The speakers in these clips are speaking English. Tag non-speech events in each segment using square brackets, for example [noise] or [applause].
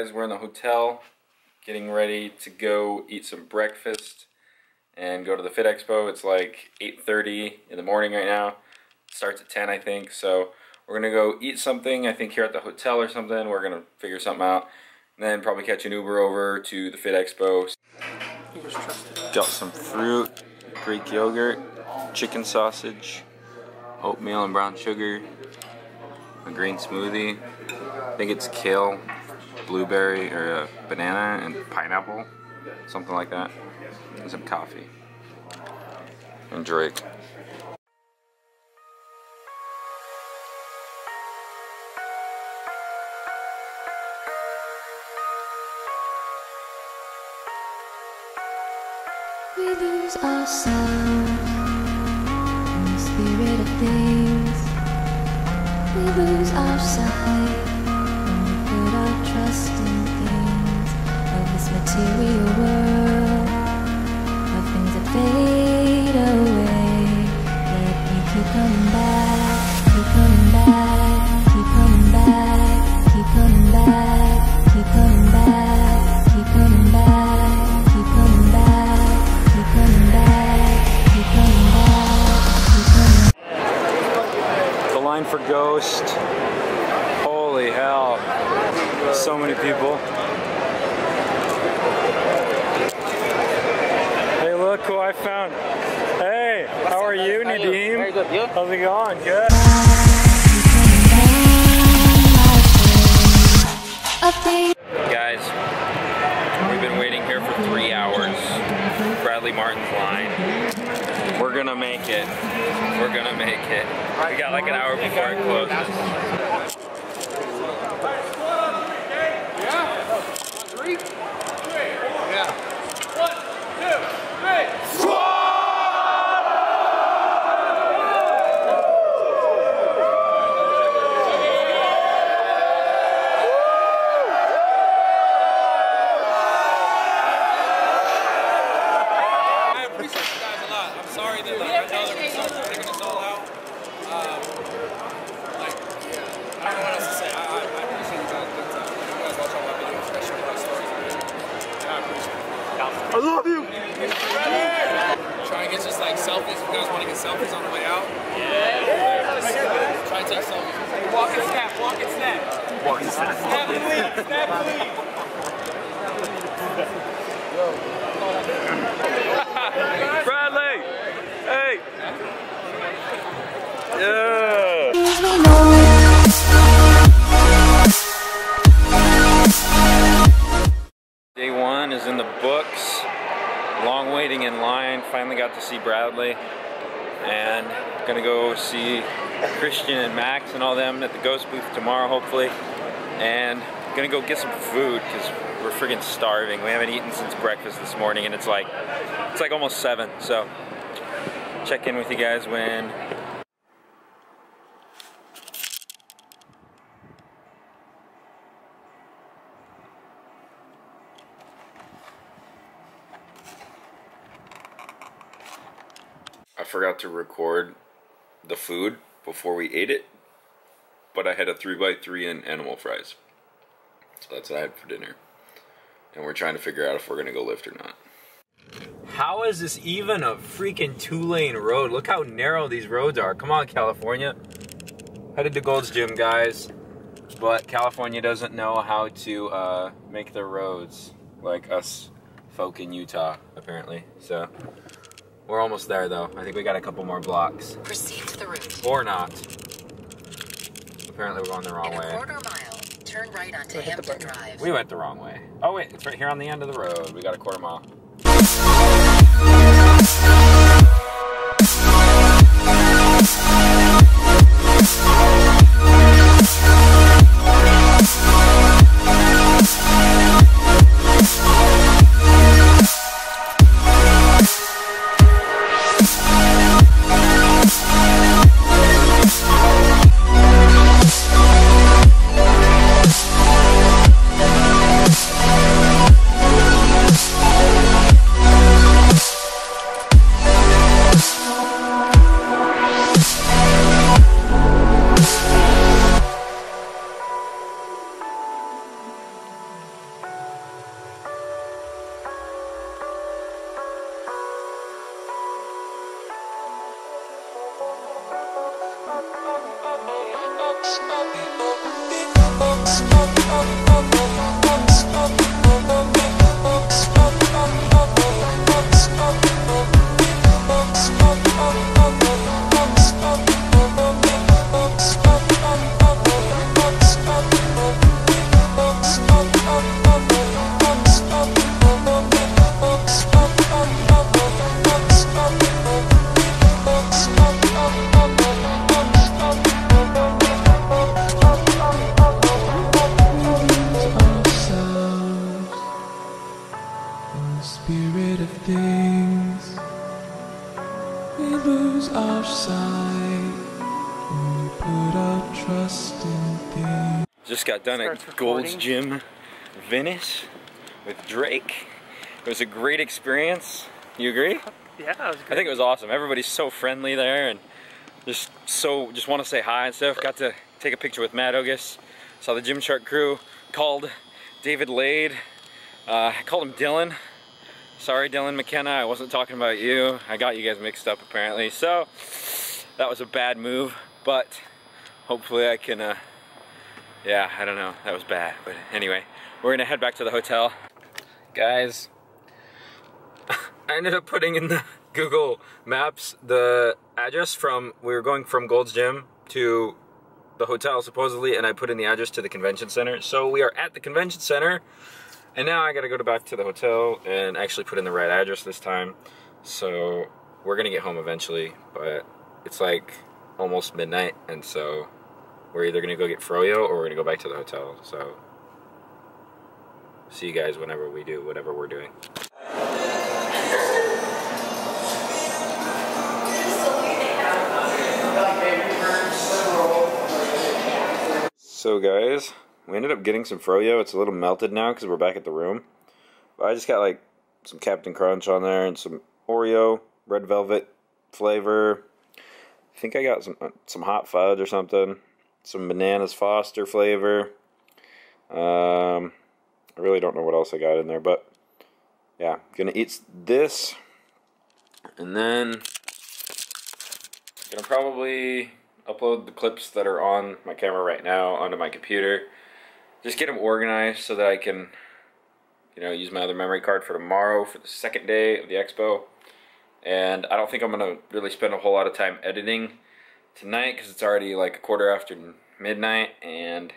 guys, we're in the hotel getting ready to go eat some breakfast and go to the Fit Expo. It's like 8.30 in the morning right now. It starts at 10 I think, so we're gonna go eat something, I think here at the hotel or something. We're gonna figure something out. And then probably catch an Uber over to the Fit Expo. Got some fruit, Greek yogurt, chicken sausage, oatmeal and brown sugar, a green smoothie. I think it's kale, blueberry, or a banana and pineapple, something like that. And some coffee. And Drake. We lose ourselves in the spirit of things. We lose our sight trust in things of this material world, So many people. Hey, look who I found. Hey, how are you, Nadeem? Very good. You? How's it going? Good. Guys, we've been waiting here for three hours. Bradley Martin's line. We're gonna make it. We're gonna make it. We got like an hour before it closes. I appreciate you guys a lot. I'm sorry that like, I know that we're so taking this all out. Um, like, I don't know what else to say. I, I, I appreciate you guys big time. You guys watch all my videos, especially my stories. I appreciate it. I love you! Try and get just like selfies. If you guys want to get selfies on the way out, yeah. Try and take selfies. Walk and snap. Walk and snap. Walk and snap. Snap and leave. Snap and leave. Got to see Bradley. And gonna go see Christian and Max and all them at the Ghost booth tomorrow, hopefully. And gonna go get some food because we're friggin' starving. We haven't eaten since breakfast this morning, and it's like it's like almost seven. So check in with you guys when forgot to record the food before we ate it, but I had a 3x3 and animal fries. So that's what I had for dinner. And we're trying to figure out if we're gonna go lift or not. How is this even a freaking two lane road? Look how narrow these roads are. Come on, California. Headed to Gold's Gym, guys. But California doesn't know how to uh, make their roads like us folk in Utah, apparently. So we're almost there though. I think we got a couple more blocks. Proceed to the route. Or not. Apparently we're going the wrong way. quarter mile, turn right onto we Hampton Drive. We went the wrong way. Oh wait, it's right here on the end of the road. We got a quarter mile. Lose our sight when we put our trust in thee. Just got done Starts at Gold's. Gym, Venice, with Drake. It was a great experience. You agree? [laughs] Yeah, that was I think it was awesome. Everybody's so friendly there and just so just want to say hi and stuff. Got to take a picture with Matt Ogus. Saw the Gymshark crew. Called David Laid. Uh, I called him Dylan. Sorry, Dylan McKenna. I wasn't talking about you. I got you guys mixed up apparently. So that was a bad move, but hopefully I can. Uh, yeah, I don't know. That was bad, but anyway, we're gonna head back to the hotel, guys. [laughs] I ended up putting in the [laughs] Google Maps the address from we were going from Gold's Gym to the hotel supposedly, and I put in the address to the convention center. So we are at the convention center, and now I got to go to back to the hotel and actually put in the right address this time. So we're gonna get home eventually, but it's like almost midnight, and so we're either gonna go get froyo or we're gonna go back to the hotel. So see you guys whenever we do whatever we're doing. So guys, we ended up getting some froyo. It's a little melted now because we're back at the room. But I just got like some Captain Crunch on there and some Oreo, red velvet flavor. I think I got some uh, some hot fudge or something. Some bananas Foster flavor. Um, I really don't know what else I got in there, but yeah, gonna eat this, and then gonna probably upload the clips that are on my camera right now onto my computer. Just get them organized so that I can, you know, use my other memory card for tomorrow for the second day of the expo. And I don't think I'm gonna really spend a whole lot of time editing tonight because it's already like a quarter after midnight, and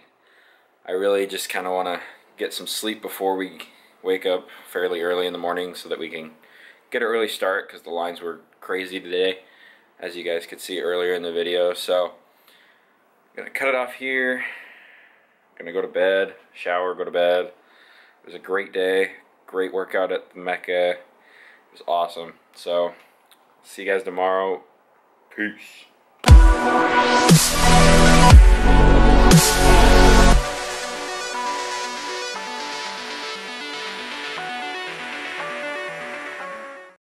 I really just kind of want to get some sleep before we wake up fairly early in the morning so that we can get an early start because the lines were crazy today as you guys could see earlier in the video. So, I'm gonna cut it off here. Gonna go to bed, shower, go to bed. It was a great day, great workout at the Mecca. It was awesome. So, see you guys tomorrow. Peace.